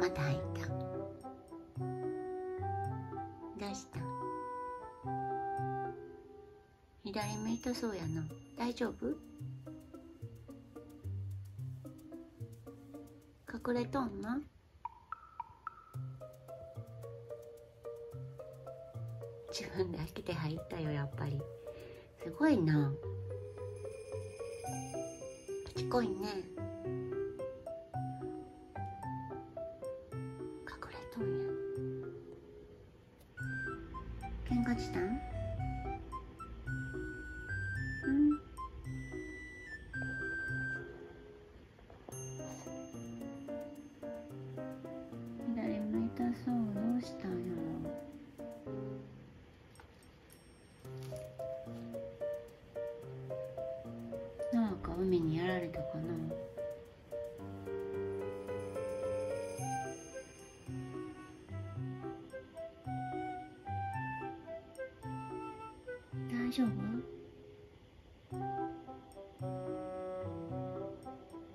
また入ったどうした？左目痛そうやな。大丈夫？隠れとんな自分で開けて入ったよやっぱり。すごいな。賢いね。喧嘩したん。うん左向いたそう。どうしたんやろなんか海にやられたかな？大丈夫？う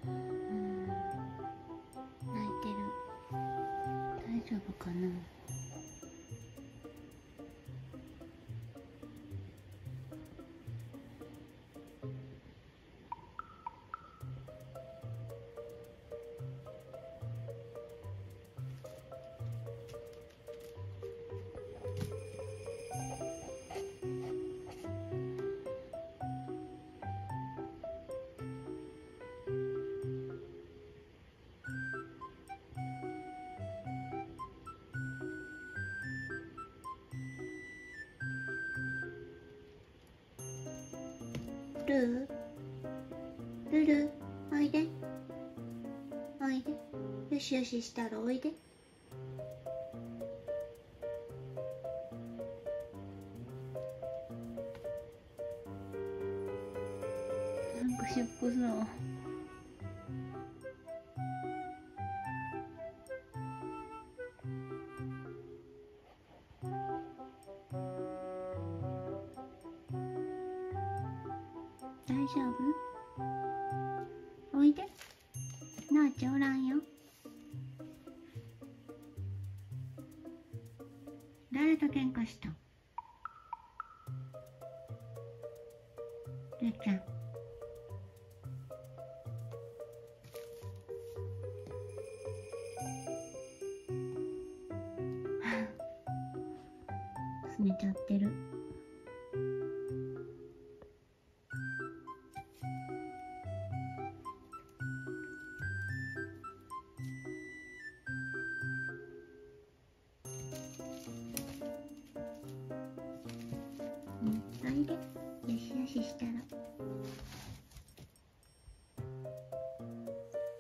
ん。泣いてる。大丈夫かな？ルールルおいで。おいで。よしよししたらおいで。なんか尻尾さ大丈夫？おいでなあちゃんおらんよ。誰と喧嘩した？んるーちゃん。すねちゃってる。いでよしよししたら。よ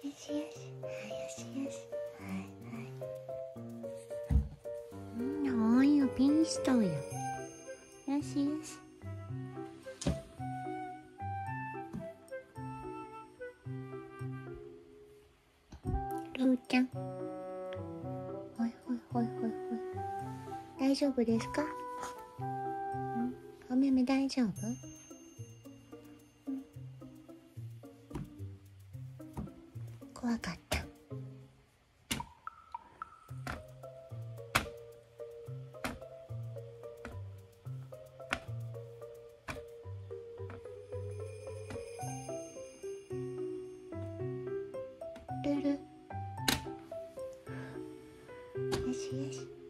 しよし。はいよしよし。はいはい。うんおいよピンしとうよ。よしよし。るーちゃん。ほいほいほいほいほい。大丈夫ですか？お目目大丈夫？怖かった。ルル。よしよし。